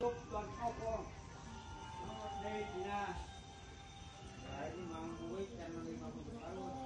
chụp toàn khóc con nó đây thì là đấy thì mà muối chân nó đi mà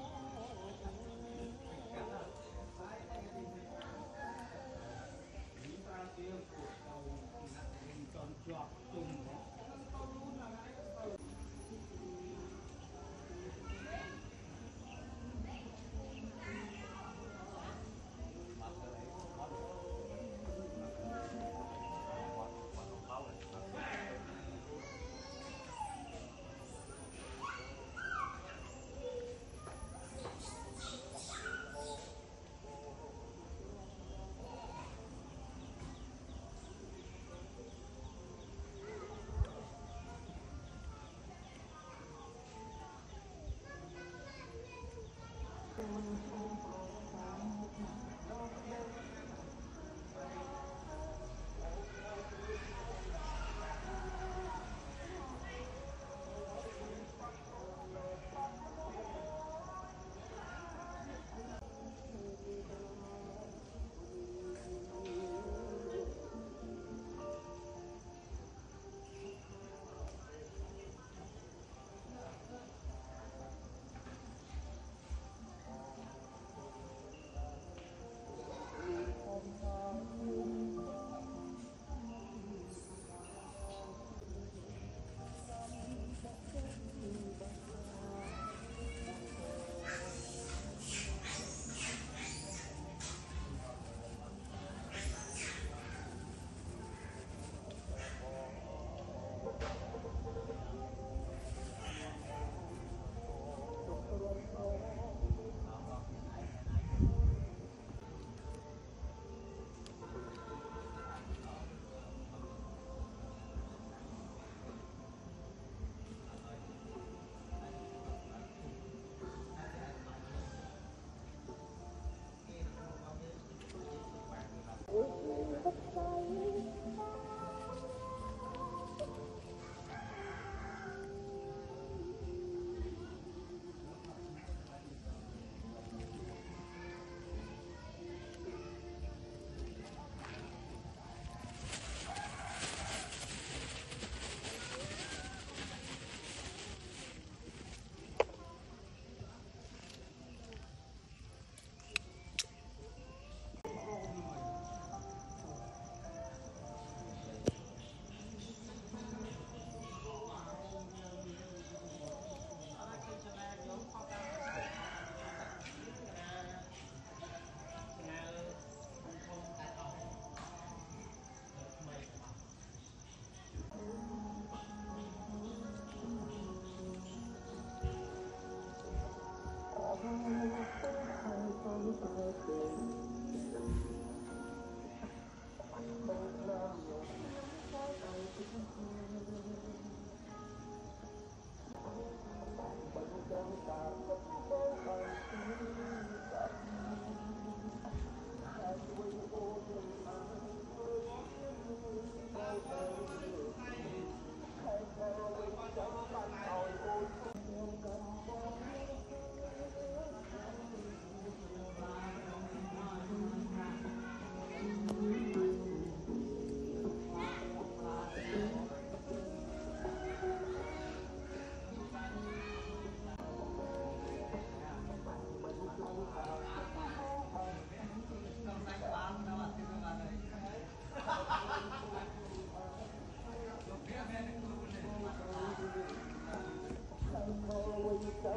Dân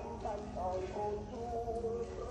何处